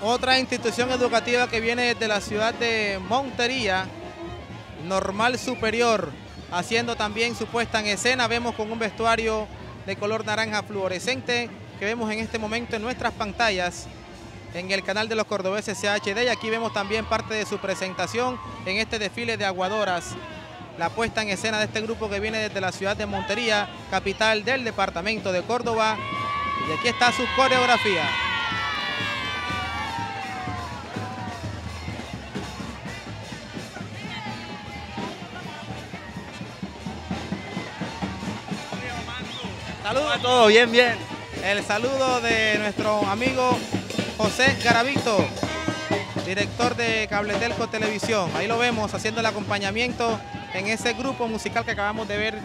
Otra institución educativa que viene desde la ciudad de Montería, Normal Superior, haciendo también su puesta en escena. Vemos con un vestuario de color naranja fluorescente que vemos en este momento en nuestras pantallas en el canal de los cordobeses CHD y aquí vemos también parte de su presentación en este desfile de aguadoras la puesta en escena de este grupo que viene desde la ciudad de Montería, capital del departamento de Córdoba. Y aquí está su coreografía. Saludos a todos, bien, bien. El saludo de nuestro amigo José Garavito, director de Cabletelco Televisión. Ahí lo vemos haciendo el acompañamiento en ese grupo musical que acabamos de ver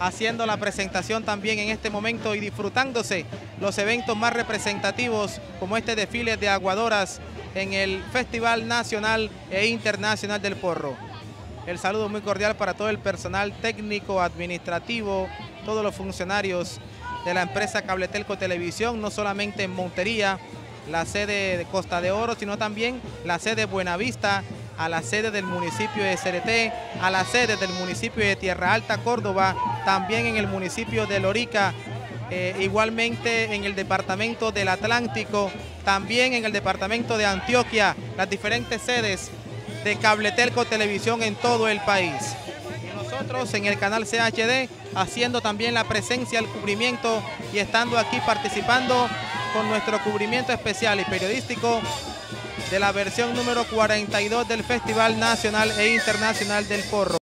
haciendo la presentación también en este momento y disfrutándose los eventos más representativos como este desfile de aguadoras en el Festival Nacional e Internacional del Porro. El saludo muy cordial para todo el personal técnico, administrativo, todos los funcionarios de la empresa Cabletelco Televisión, no solamente en Montería, la sede de Costa de Oro, sino también la sede de Buenavista, a la sede del municipio de Cereté, a la sede del municipio de Tierra Alta, Córdoba, también en el municipio de Lorica, eh, igualmente en el departamento del Atlántico, también en el departamento de Antioquia, las diferentes sedes de Cabletelco Televisión en todo el país. Y nosotros en el canal CHD haciendo también la presencia, el cubrimiento y estando aquí participando con nuestro cubrimiento especial y periodístico de la versión número 42 del Festival Nacional e Internacional del Porro.